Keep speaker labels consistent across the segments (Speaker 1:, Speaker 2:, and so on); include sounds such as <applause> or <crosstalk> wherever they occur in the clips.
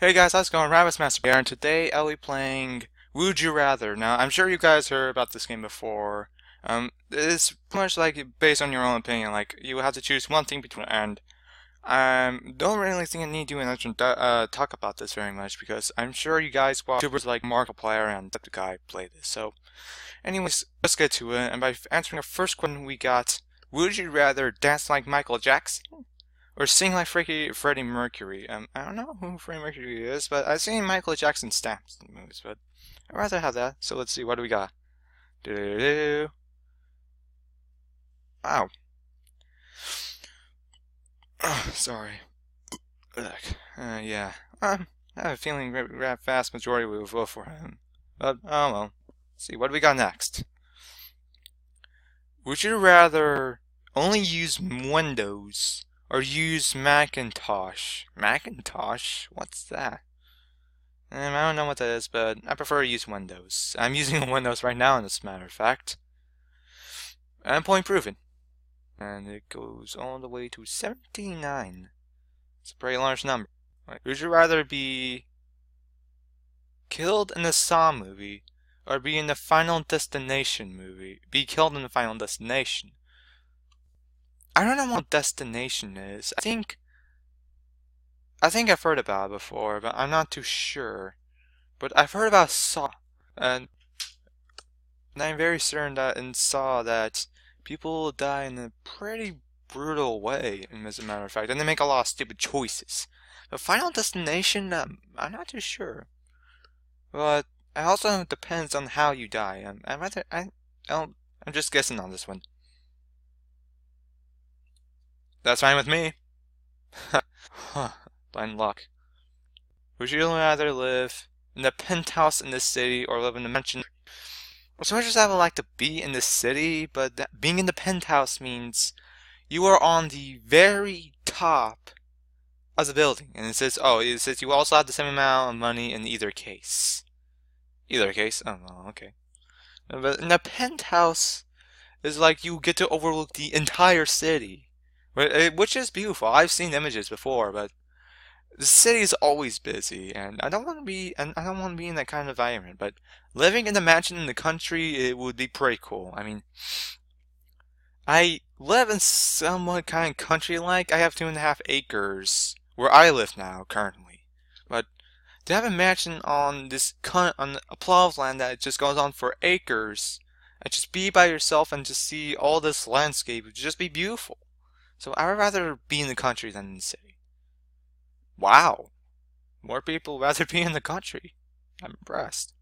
Speaker 1: Hey guys, how's it going? Rabbids Master here, and today I'll be playing Would You Rather. Now, I'm sure you guys heard about this game before. Um, it's much like based on your own opinion. Like you have to choose one thing between, and I don't really think I need to uh, talk about this very much because I'm sure you guys watch YouTubers like Markiplier and the guy play this. So, anyways, let's get to it. And by answering the first question, we got: Would you rather dance like Michael Jackson? Or sing like Freddie, Freddie Mercury. Um, I don't know who Freddie Mercury is, but I've seen Michael Jackson stamps in movies, but I'd rather have that. So let's see, what do we got? Do -do -do. Wow. Oh, sorry. Ugh. Uh, yeah. Um, I have a feeling that vast majority will vote for him. But, oh well. Let's see, what do we got next? Would you rather only use Windows or use Macintosh. Macintosh? What's that? Um, I don't know what that is, but I prefer to use Windows. I'm using <laughs> Windows right now, as a matter of fact. And point proven. And it goes all the way to 79. It's a pretty large number. would you rather be killed in the Saw movie or be in the Final Destination movie? Be killed in the Final Destination. I don't know what destination is. I think I think I've heard about it before, but I'm not too sure. But I've heard about Saw, and I'm very certain that in Saw that people die in a pretty brutal way, as a matter of fact, and they make a lot of stupid choices. The Final Destination, um, I'm not too sure. But it also depends on how you die. Um, I rather I, I I'm just guessing on this one. That's fine with me. <laughs> Blind luck. Would you rather live in a penthouse in this city or live in a mansion? Well, as much as I would like to be in the city, but being in the penthouse means you are on the very top of the building. And it says, oh, it says you also have the same amount of money in either case. Either case? Oh, okay. But in the penthouse is like you get to overlook the entire city. Eh, which is beautiful. I've seen images before, but the city is always busy, and I don't want to be, and I don't want to be in that kind of environment. But living in a mansion in the country, it would be pretty cool. I mean, I live in somewhat kind of country-like. I have two and a half acres where I live now currently, but to have a mansion on this on a plot of land that just goes on for acres, and just be by yourself and just see all this landscape would just be beautiful. So I would rather be in the country than in the city. Wow. More people rather <laughs> be in the country. I'm impressed.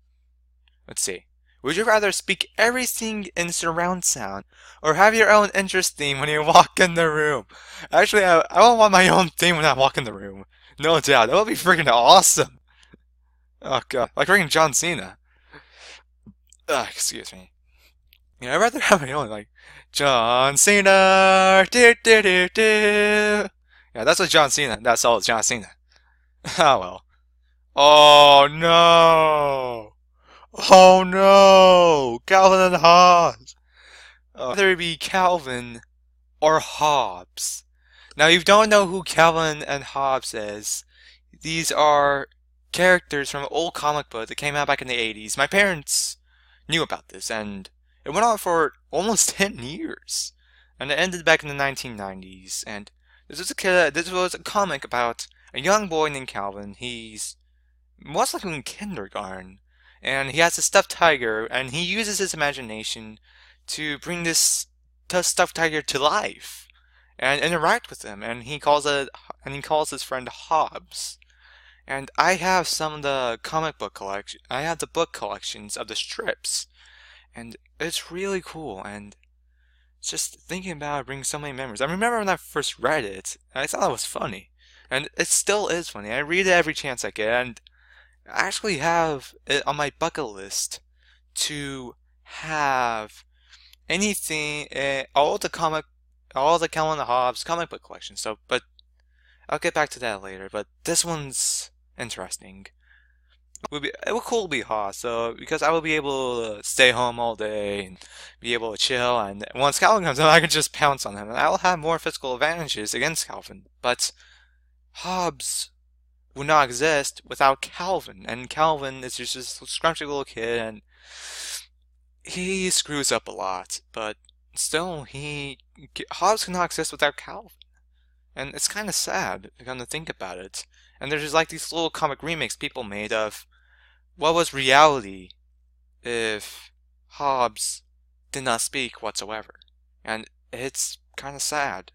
Speaker 1: Let's see. Would you rather speak everything in surround sound or have your own interest theme when you walk in the room? Actually, I, I don't want my own theme when I walk in the room. No doubt. That would be freaking awesome. Oh god. Like freaking John Cena. Ugh, excuse me. Yeah, I'd rather <laughs> have my own, like, John Cena. Yeah, that's what John Cena. That's all John Cena. oh <laughs> well. Oh no. Oh no. Calvin and Hobbes. Uh, whether it be Calvin or Hobbes. Now, you don't know who Calvin and Hobbes is. These are characters from an old comic book that came out back in the 80s. My parents knew about this, and it went on for almost <laughs> 10 years, and it ended back in the 1990s. And this was a this was a comic about a young boy named Calvin. He's most likely in kindergarten, and he has a stuffed tiger, and he uses his imagination to bring this stuffed tiger to life and interact with him. And he calls it and he calls his friend Hobbes. And I have some of the comic book collection. I have the book collections of the strips and it's really cool and just thinking about it brings so many memories. I remember when I first read it, I thought it was funny. And it still is funny. I read it every chance I get and I actually have it on my bucket list to have anything uh, all the comic all the Calvin and Hobbes comic book collection. So but I'll get back to that later, but this one's interesting would be it would cool be hot. So because I will be able to stay home all day and be able to chill, and once Calvin comes in, <laughs> I can just pounce on him, and I will have more physical advantages against Calvin. But Hobbes would not exist without Calvin. And Calvin is just this scrunchy little kid, and he screws up a lot. But still, he Hobbes cannot exist without Calvin. And it's kind of sad to come to think about it. And there's just like these little comic remakes people made of what was reality if Hobbes did not speak whatsoever. And it's kind of sad.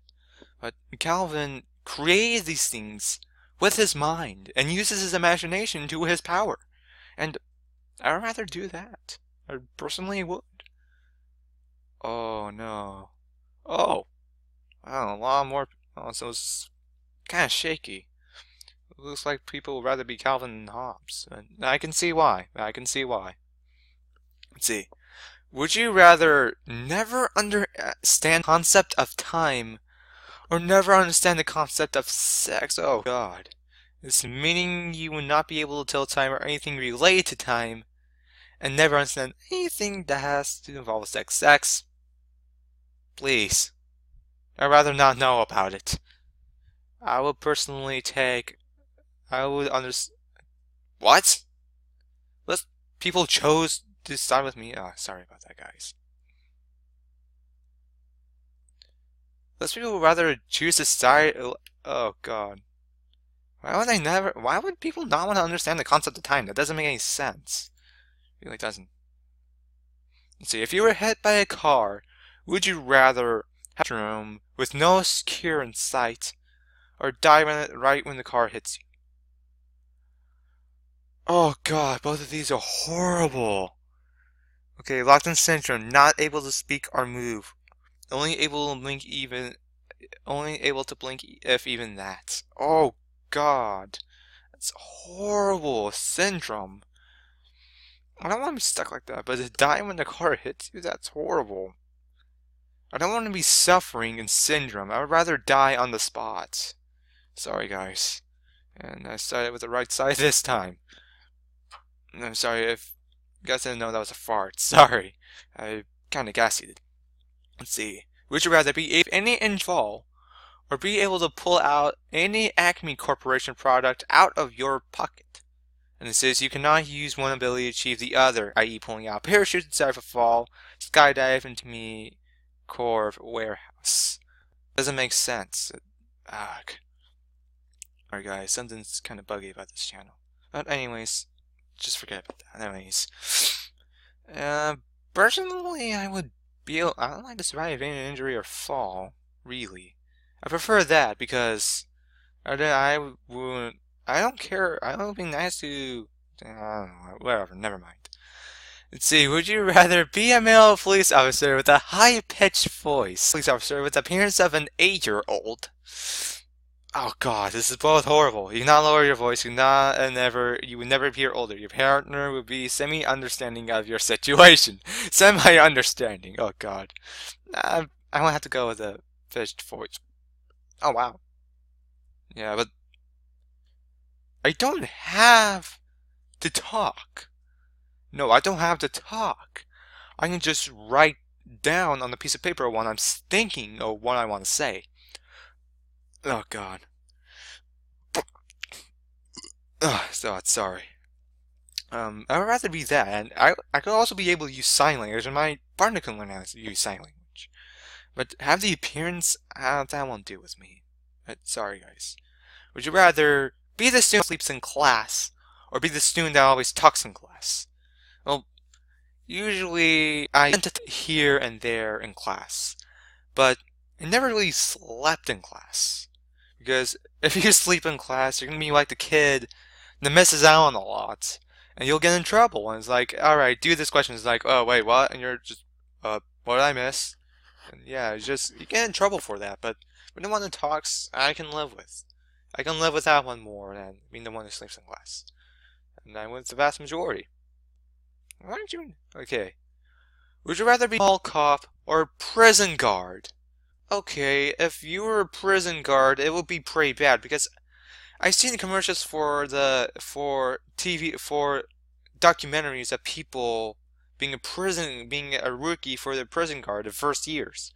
Speaker 1: But Calvin created these things with his mind and uses his imagination to his power. And I'd rather do that. I personally would. Oh no. Oh. Wow, a lot more. Oh, so it's kind of shaky. Looks like people would rather be Calvin than Hobbes. And I can see why. I can see why. Let's see. Would you rather never understand concept of time or never understand the concept of sex? Oh god. This meaning you would not be able to tell time or anything related to time and never understand anything that has to involve sex. Sex. Please. I'd rather not know about it. I would personally take. I would understand. What? Let's. People chose to side with me. Oh, sorry about that, guys. Most people rather choose to side. Oh God. Why would they never? Why would people not want to understand the concept of time? That doesn't make any sense. It really doesn't. Let's see. If you were hit by a car, would you rather have a room with no cure in sight, or die when it, right when the car hits you? Oh God, both of these are horrible. Okay, locked in syndrome, not able to speak or move. Only able to blink even only able to blink if even that. Oh god. That's horrible syndrome. I don't want to be stuck like that, but to die when the car hits you, that's horrible. I don't want to be suffering in syndrome. I would rather die on the spot. Sorry, guys. And I started with the right side <laughs> this time. I'm sorry if you guys didn't know that was a fart. <laughs> Sorry. I kind of gassed it. Let's see. Would you rather be any inch fall or be able to pull out any Acme Corporation product out of your pocket? And it says you cannot use one ability to achieve the other, i.e. pulling out parachute inside a fall, skydive into me core warehouse. Doesn't make sense. Ugh. Alright guys, something's kind of buggy about this channel. But anyways, just forget about that. Anyways, uh, personally, I would be. I don't like to survive any injury or fall. Really, I prefer that because I, I would. I don't care. I would be nice to. I don't know. Whatever. Never mind. Let's see. Would you rather be a male police officer with a high-pitched voice, police officer with the appearance of an eight-year-old? Oh god, this is both horrible. You cannot lower your voice, you cannot and never you would never appear older. Your partner would be semi understanding of your situation. <laughs> semi understanding. Oh god. Uh, I won't have to go with a fished voice. Oh wow. Yeah, but I don't have to talk. No, I don't have to talk. I can just write down on a piece of paper what I'm thinking or what I want to say. Oh God. Ugh, so sorry. Um, I would rather be that, and I I could also be able to use sign language, and my partner can learn how to use sign language. But have the appearance, uh, that won't do with me. But sorry, guys. Would you rather be the student who sleeps in class, or be the student that always talks in class? Well, usually I tend to here and there in class, but I never really slept in class. Because <laughs> if you sleep in class, you're to be like the kid that misses out on a lot. And you'll get in trouble. And it's like, alright, do this question. It's like, oh, wait, what? And you're just, uh, what did I miss? And yeah, it's just, you get in trouble for that. But when the one that talks, I can live with. I can live with that one more than being the one who sleeps in class. And I went the vast majority. Why aren't you? Okay. Would you rather be a cop or a prison guard? okay, if you were a prison guard, it would be pretty bad because I've seen commercials for the for TV for documentaries of people being a prison, being a rookie for the prison guard the first years.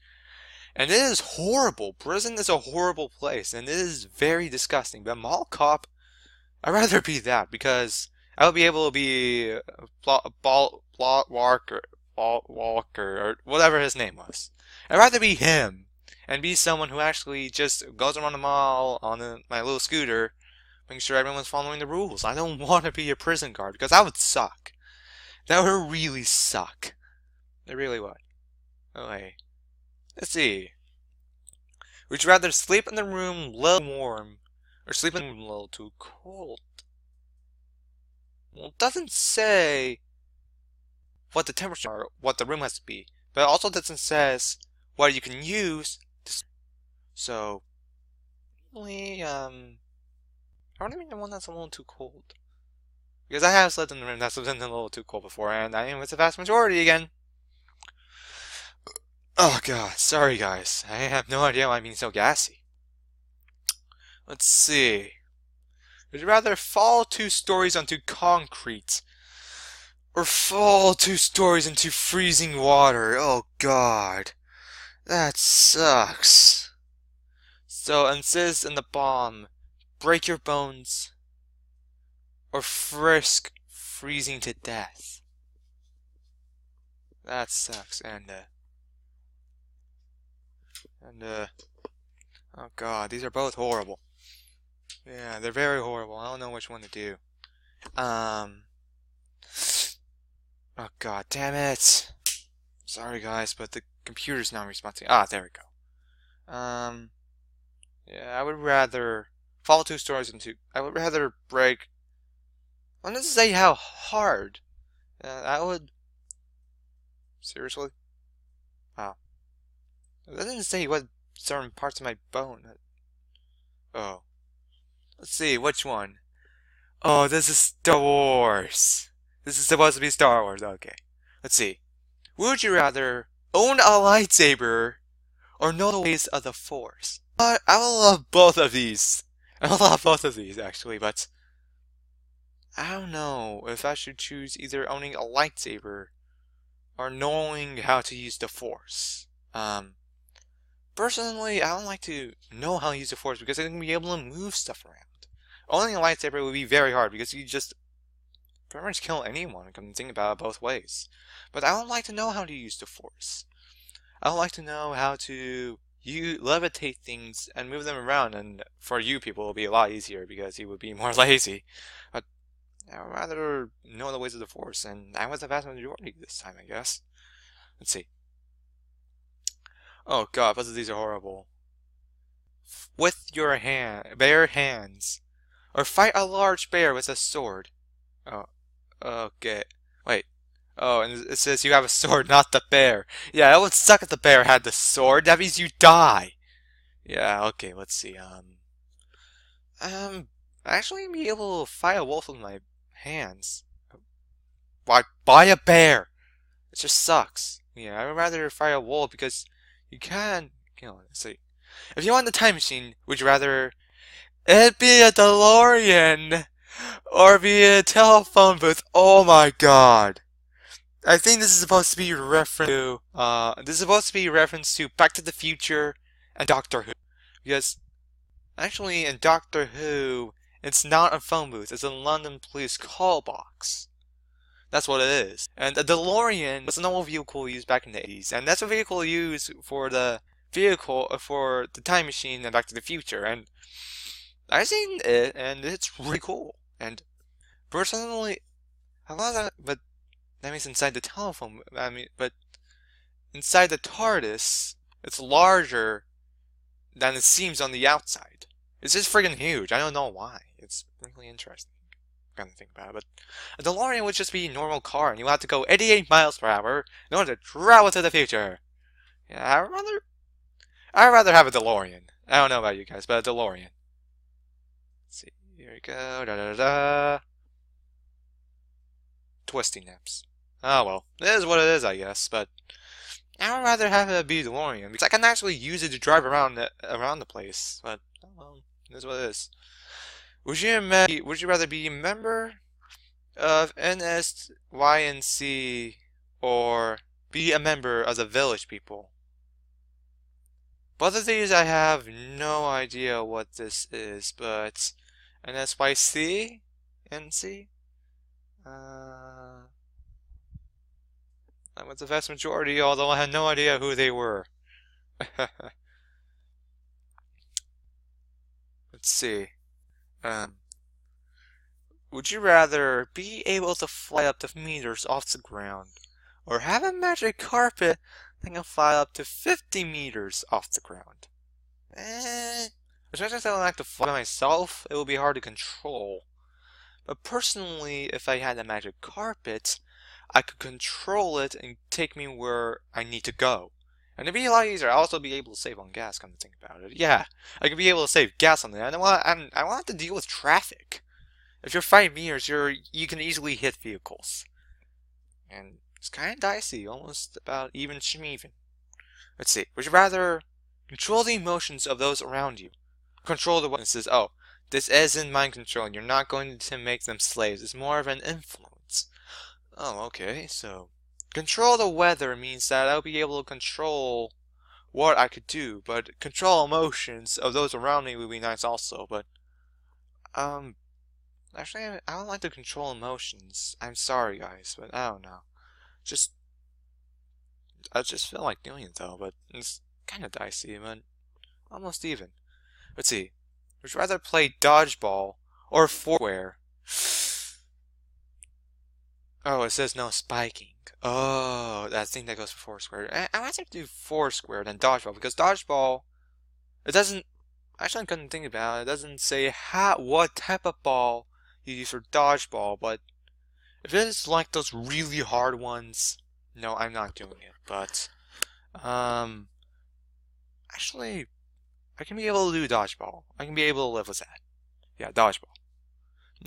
Speaker 1: And it is horrible. Prison is a horrible place, and it is very disgusting. But mall cop, I'd rather be that because I would be able to be a ball, ball walker, walker, or whatever his name was. I'd rather be him and be someone who actually just goes around the mall on a, my little scooter, making sure everyone's following the rules. I don't <laughs> want to be a prison guard because that would suck. That would really suck. It really would. Okay. Let's see. Would you rather sleep in the room a little warm or sleep in the room a little too cold? Well, it doesn't say what the temperature or what the room has to be, but it also doesn't says what you can use. So, really, um, I don't even the one that's a little too cold. Because I have slept in the room that's been a little too cold before, and I am with the vast majority again. Oh god, sorry guys. I have no idea why I'm being so gassy. Let's see. Would you rather fall two stories onto concrete or fall two stories into freezing water? Oh god. That sucks. So, insist in the bomb, break your bones, or frisk freezing to death. That sucks, and, uh, and, uh, oh god, these are both horrible. Yeah, they're very horrible. I don't know which one to do. Um, oh god damn it. Sorry guys, but the computer's not responding. Ah, there we go. Um, yeah, I would rather fall two stories into. I would rather break. I doesn't say how hard. Uh, I would. Seriously? Wow. It doesn't say what certain parts of my bone. Oh. Let's see, which one? Oh, this is Star Wars. This is supposed to be Star Wars. Okay. Let's see. Would you rather own a lightsaber or know the ways of the Force? I love both of these. <laughs> I will love both of these, actually, but I don't know if I should choose either owning a lightsaber or knowing how to use the Force. Um, Personally, I don't like to know how to use the Force because I think be able to move stuff around. Owning a lightsaber would be very hard because you just pretty much kill anyone, come think about it both ways. But I don't like to know how to use the Force. I don't like to know how to you levitate things and move them around, and for you people it will be a lot easier because you would be <laughs> more lazy. But I would rather know the ways of the Force, and I was the vast majority this time, I guess. Let's see. Oh god, both of these are horrible. With your hand, bare hands. Or fight a large bear with a sword. Oh, okay. Wait. Oh, and it says you have a sword, <laughs> not the bear. Yeah, it would suck if the bear had the sword. That means you die. Yeah, okay, let's see. Um, um, actually be able to fight a wolf with my hands. Why, buy a bear? It just sucks. Yeah, I would rather fight a wolf because you can, you know, see. If you want the time machine, would you rather it be a DeLorean or be a telephone booth? Oh my god. I think this is supposed to be reference to, uh, this is supposed to be reference to Back to the Future and Doctor Who. Because, actually, in Doctor Who, it's not a phone booth, it's a London police call box. That's what it is. And the DeLorean was an old vehicle used back in the 80s, and that's a vehicle used for the vehicle uh, for the time machine and Back to the Future. And I've seen it, and it's really cool. And personally, I love that. But that means inside the telephone. I mean, but inside the TARDIS, it's larger than it seems on the outside. It's just friggin' huge. I don't know why. It's really interesting kind of think about it. But a DeLorean would just be a normal car, and you have to go 88 miles per hour in order to travel to the future. Yeah, I'd rather, I'd rather have a DeLorean. I don't know about you guys, but a DeLorean. Let's see, here we go. Da da da. da. Twisty nips. Oh well, it is what it is, I guess. But I would rather have be DeLorean because I can actually use it to drive around the, around the place. But oh well, it is what it is. Would you would you rather be a member of NSYNC or be a member of the Village People? Both of these I have no idea what this is, but And SYC? NC? Uh, that was the vast majority, although I had no idea who they were. <laughs> Let's see. Um, would you rather be able to fly up to meters off the ground, or have a magic carpet that can fly up to 50 meters off the ground? Eh, especially if I don't like to fly myself, it would be hard to control. But personally, if I had a magic carpet, I could control it and take me where I need to go. And it'd be a lot easier. I'd also be able to save on gas, come to think about it. Yeah, I could be able to save gas on that. I don't want, I'm, I want to deal with traffic. If you're five meters, you're you can easily hit vehicles. And it's kind of dicey, almost about even schmeven. Let's see. Would you rather control the emotions of those around you? Control the witnesses. Oh, this isn't mind control. And you're not going to make them slaves. It's more of an influence. Oh, okay. So Control the weather means that I'll be able to control what I could do, but control emotions of those around me would be nice also, but, um, actually, I don't like to control emotions. I'm sorry, guys, but I don't know. Just, I just feel like doing it, though, but it's kind of dicey, but almost even. Let's see. Would you rather play dodgeball or foursquare? Oh, it says no spiking. Oh, that thing that goes for Foursquare. I, I might have to do Foursquare than Dodgeball because Dodgeball, it doesn't. Actually, I couldn't think about it. It doesn't say how what type of ball you use for Dodgeball, but if it is like those really hard ones, no, I'm not doing it. But, um, actually, I can be able to do Dodgeball. I can be able to live with that. Yeah, Dodgeball.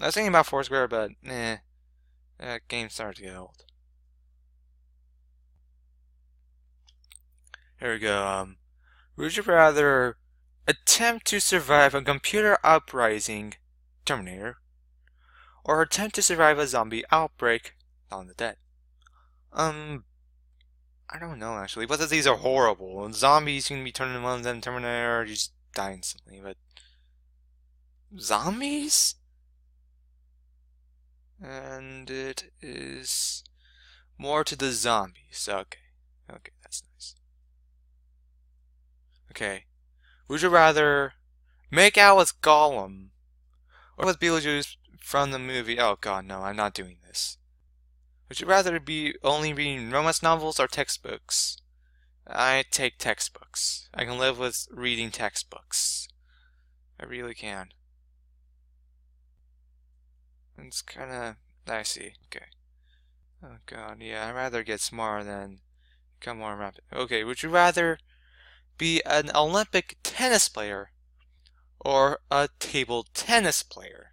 Speaker 1: I was thinking about Foursquare, but, eh, that game started to get old. Here we go. Um, would you rather attempt to survive a computer uprising, Terminator, or attempt to survive a zombie outbreak, Dawn of the Dead? Um, I don't know actually. Both of these are horrible. Zombies can be turned into one of them. Terminator, you just die instantly. But zombies, and it is more to the zombies. Okay, okay, that's nice. Okay. Would you rather make out with Gollum or with Beetlejuice from the movie? Oh god, no, I'm not doing this. Would you rather be only reading romance novels or textbooks? I take textbooks. I can live with reading textbooks. I really can. It's kinda dicey. Okay. Oh god, yeah, I'd rather get smarter than become more rapid. Okay, would you rather be an Olympic tennis player or a table tennis player?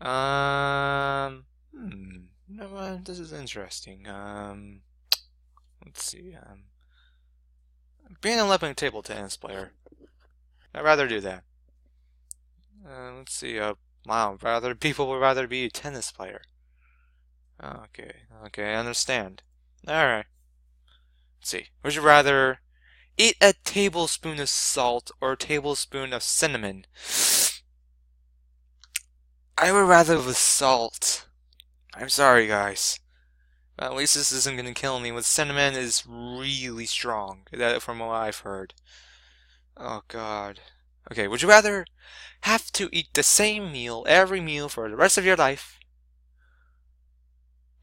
Speaker 1: Um, hmm, no, this is interesting. Um, let's see. Um, being an Olympic table tennis player, I'd rather do that. Uh, let's see. Uh, wow, rather <laughs> people would rather be a tennis player. Okay, okay, I understand. All right. Let's see. Would you rather Eat a tablespoon of salt or a tablespoon of cinnamon. I would rather with salt. I'm sorry, guys. But at least this isn't gonna kill me. With cinnamon is really strong, that from what I've heard. Oh god. Okay, would you rather have to eat the same meal every meal for the rest of your life?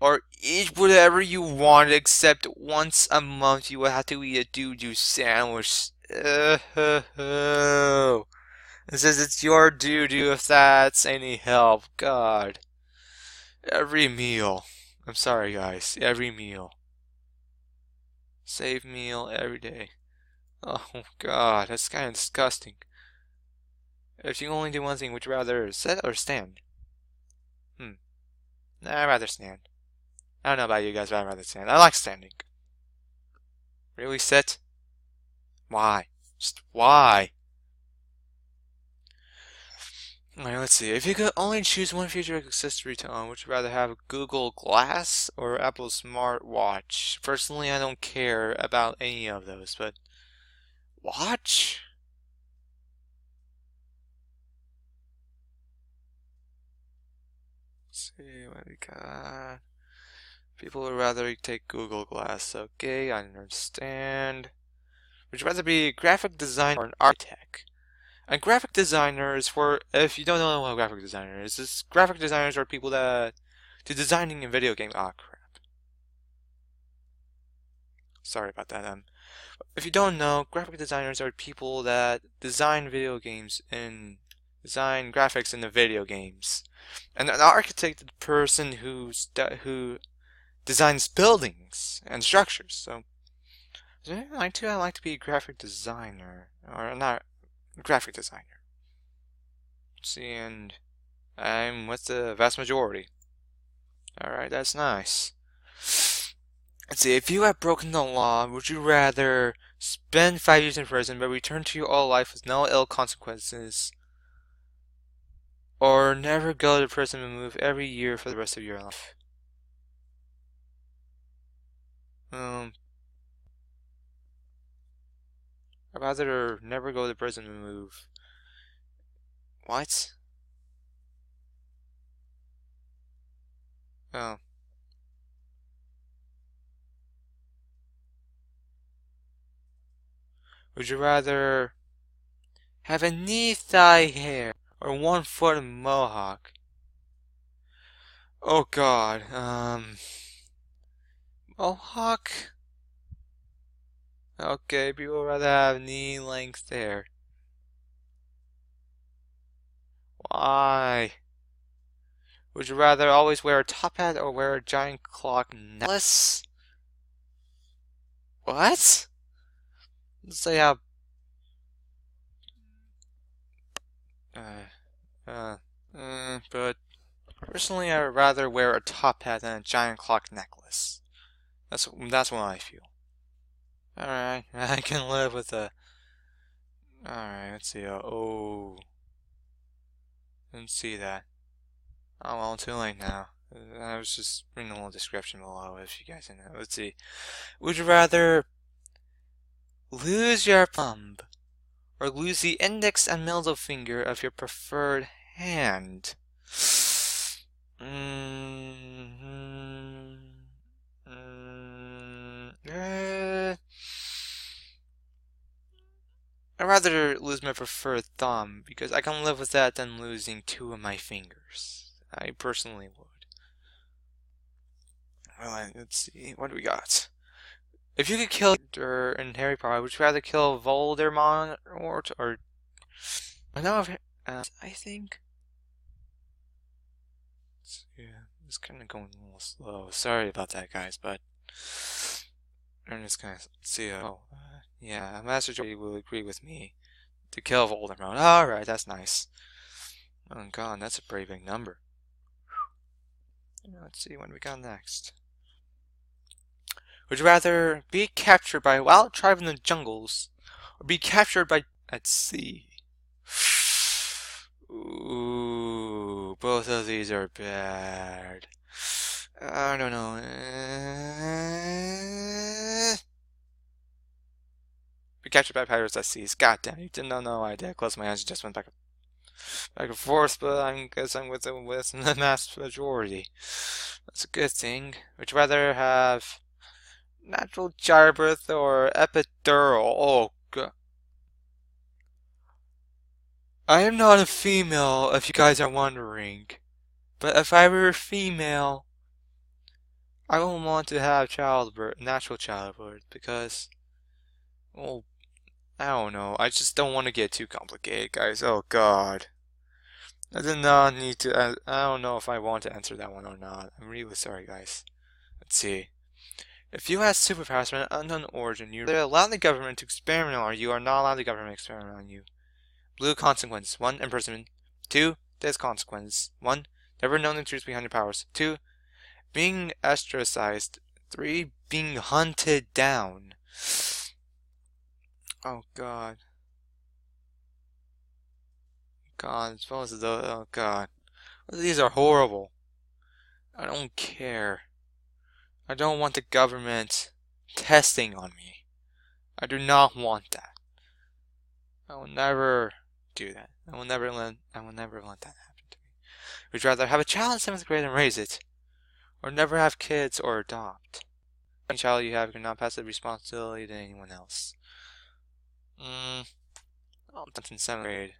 Speaker 1: or eat whatever you want except once a month you will have to eat a doo-doo sandwich. Oh. It says it's your doo-doo if that's any help. God. Every meal. I'm sorry guys. Every meal. Save meal every day. Oh god, that's kind of disgusting. If you only do one thing, would you rather sit or stand? Hmm. Nah, I'd rather stand. I don't know about you guys, but I'd rather stand. I like standing. Really sit? Why? Just why? Alright, let's see. If you could only choose one future accessory to own, would you rather have Google Glass or Apple Smartwatch? Personally, I don't care about any of those, but watch? See what we got. People would rather take Google Glass. Okay, I understand. Would you rather be a graphic designer or an architect? A graphic designer is for, if you don't know what a graphic designer is, this graphic designers are people that do designing in video games. Ah, crap. Sorry about that. Um, if you don't know, graphic designers are people that design video games and design graphics in the video games. And an architect is the person who's who designs buildings and structures. So, I like to I like to be a graphic designer or not graphic designer. See, and I'm with the vast majority. Alright, that's nice. Let's see, if you had broken the law, would you rather spend five years in prison but return to your old life with no ill consequences? Or never go to prison and move every year for the rest of your life? Um, I'd rather never go to prison and move. What? Oh. Would you rather have a knee-thigh hair or one-foot mohawk? Oh god, um... Mohawk? Okay, people rather have knee-length hair. Why? Would you rather always wear a top hat or wear a giant clock necklace? What? Let's say how. Uh, uh, uh, but personally, I would rather wear a top hat than a giant clock necklace. That's that's what I feel. All right, <laughs> I can live with a. All right, let's see. Uh, oh, didn't see that. Oh well, too late now. I was just reading a little description below if you guys didn't know. Let's see. Would you rather lose your thumb or lose the index and middle finger of your preferred hand? <sighs> Mm-hmm. I'd rather lose my preferred thumb because I can live with that than losing two of my fingers. I personally would. Well, let's see. What do we got? If you could kill in Harry Potter, would you rather kill Voldemort or I know if uh, I think yeah, it's kind of going a little slow. Sorry about that, guys, but I'm just gonna see. Uh, oh, uh, yeah, Master Joey will agree with me to kill Voldemort. All right, that's nice. Oh God, that's a pretty big number. Let's see what we got next. Would you rather be captured by a wild tribe in the jungles or be captured by at sea? Ooh, both of these are bad. I don't know. Be captured by pirates at seas. God damn, you didn't know no idea. Close my eyes, and just went back back and forth, but I guess I'm with the, with the mass majority. That's a good thing. Would you rather have natural childbirth or epidural? Oh, God. I am not a female, if you guys are wondering. But if I were a female, I wouldn't want to have childbirth, natural childbirth, because, well, I don't know. I just don't want to get too complicated, guys. Oh, God. I did not need to. Uh, I don't know if I want to answer that one or not. I'm really sorry, guys. Let's see. If you have superpowers from an unknown origin, you are allowed the government to experiment on you or not allow the government to experiment on you. Blue consequence. 1. Imprisonment. 2. Death consequence. 1. Never known the truth behind your powers. 2. Being ostracized. 3. Being hunted down. <sighs> Oh god. God, as well as the oh God, these are horrible. I don't care. I don't want the government testing on me. I do not want that. I will never do that. I will never let I will never let that happen to me. Would rather have a child in seventh grade and raise it, or never have kids or adopt? Any child you have cannot pass the responsibility to anyone else. Mm, oh, that's in seventh grade.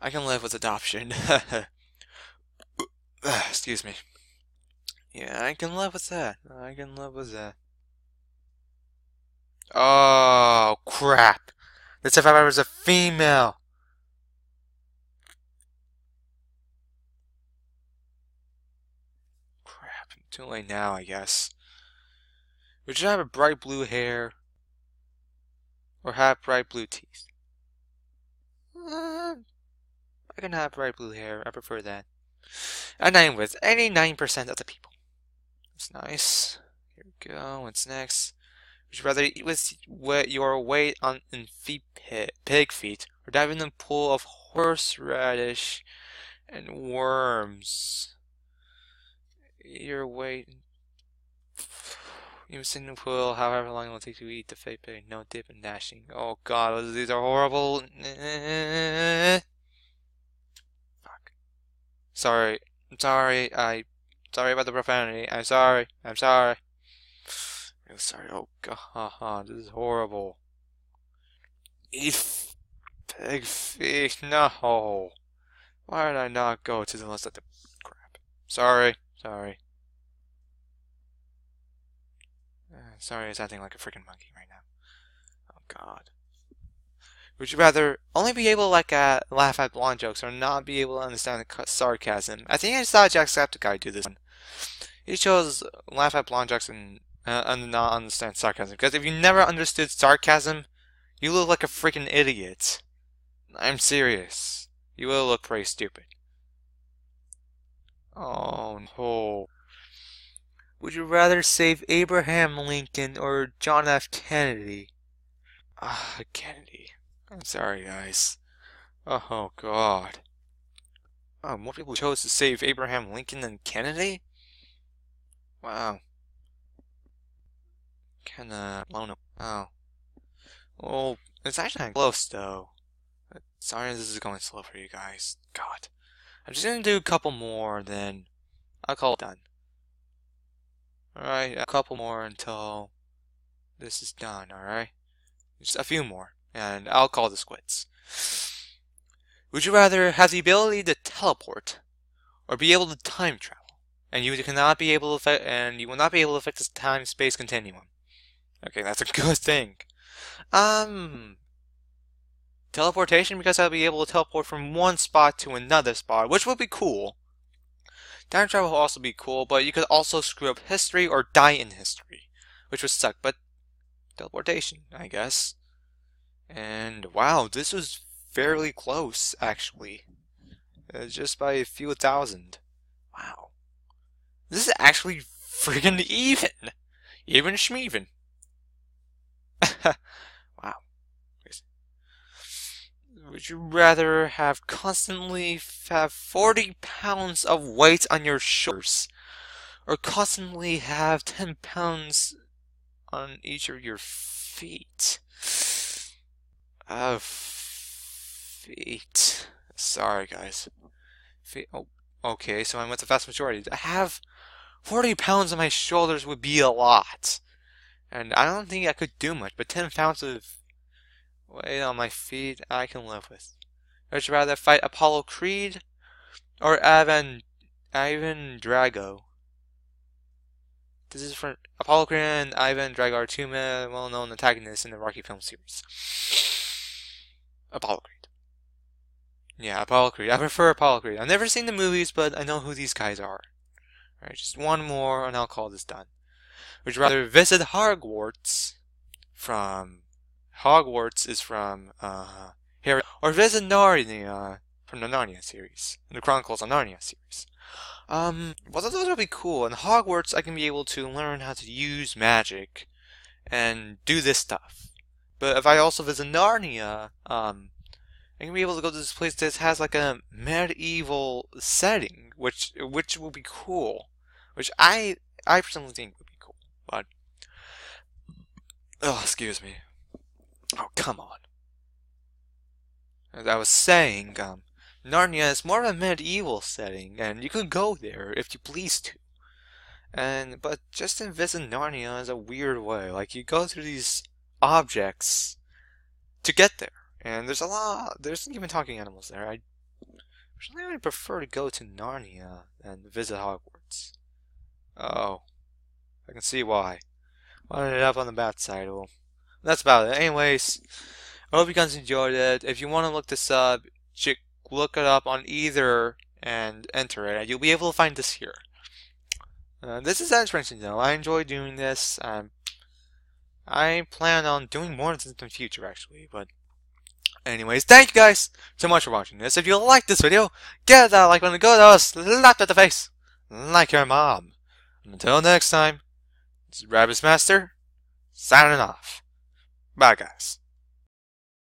Speaker 1: I can live with adoption. <laughs> Excuse me. Yeah, I can live with that. I can live with that. Oh, crap. If I was a female. Crap, too late now, I guess. Would you have a bright blue hair? Or have bright blue teeth? Uh, I can have bright blue hair. I prefer that. And I'm with 89% of the people. That's nice. Here we go. What's next? Would you rather eat with your weight on in feet pig feet or dive in the pool of horseradish and worms? Your weight. <sighs> You sit in the pool, however long it will take to eat the fake pig. No dip and dashing. Oh god, these are horrible. <laughs> Fuck. Sorry. I'm sorry. I. Sorry about the profanity. I'm sorry. I'm sorry. <sighs> I'm sorry. Oh god, this is horrible. Eat pig feet. No. Why did I not go to the list of the crap? Sorry. Sorry. Sorry, it's acting like a freaking monkey right now. Oh god. Would you rather only be able to like uh, laugh at blonde jokes or not be able to understand the sarcasm? I think I saw Jacksepticeye do this one. He chose laugh at blonde jokes and, uh, and not understand sarcasm. Because if you never understood sarcasm, you look like a freaking idiot. I'm serious. You will look pretty stupid. Oh no. Would you rather save Abraham Lincoln or John F. Kennedy? Ah, Kennedy. I'm sorry, guys. Oh, God. Oh, more people chose to save Abraham Lincoln than Kennedy? Wow. Kinda blown up. Oh. Well, it's actually kind of close, though. Sorry this is going slow for you guys. God. I'm just gonna do a couple more, then I'll call it done. Alright, a couple more until this is done, alright? Just a few more, and I'll call this quits. Would you rather have the ability to teleport, or be able to time travel? And you cannot be able to affect, and you will not be able to affect the time-space continuum. Okay, that's a <laughs> good thing. Um, teleportation because I'll be able to teleport from one spot to another spot, which would be cool. Time travel will also be cool, but you could also screw up history or die in history, which would suck, but teleportation, I guess. And wow, this was fairly close, actually. Uh, just by a few thousand. Wow. This is actually friggin' even! Even schmeven. <laughs> Wow. Would you rather have constantly have 40 pounds of weight on your shoulders or constantly have 10 pounds on each of your feet? Uh, feet. Sorry, guys. Feet. Oh, okay, so I'm with the vast majority. I have 40 pounds on my shoulders would be a lot. And I don't think I could do much, but 10 pounds of weight on my feet I can live with. I would you rather fight Apollo Creed or Ivan Ivan Drago? This is for Apollo Creed and Ivan Drago are two well-known antagonists in the Rocky film series. Apollo Creed. Yeah, Apollo Creed. I prefer Apollo Creed. I've never seen the movies, but I know who these guys are. Alright, just one more and I'll call this done. Would you rather visit Hogwarts from Hogwarts is from uh, Harry, or visit Narnia from the Narnia series, the Chronicles of Narnia series. Um, of those would be cool. In Hogwarts, I can be able to learn how to use magic and do this stuff. But if I also visit Narnia, um, I can be able to go to this place that has like a medieval setting, which which would be cool. Which I I personally think would be cool. But oh, excuse me. Oh, come on. As I was saying, um, Narnia is more of a medieval setting, and you could go there if you please to. And but just to visit Narnia is a weird way. Like you go through these objects to get there, and there's a lot. There's even talking animals there. I personally I prefer to go to Narnia than visit Hogwarts. Oh, I can see why. Why ended up on the bad side? Well, that's about it. Anyways, I hope you guys enjoyed it. If you want to look this up, look it up on either and enter it. And you'll be able to find this here. Uh, this is interesting though. I enjoy doing this. Um, I plan on doing more of this in the future actually, but anyways, thank you guys so much for watching this. If you like this video, get that like button, go to us, slap at the face, like your mom. Until next time, this is Rabbids Master, signing off. Bye guys.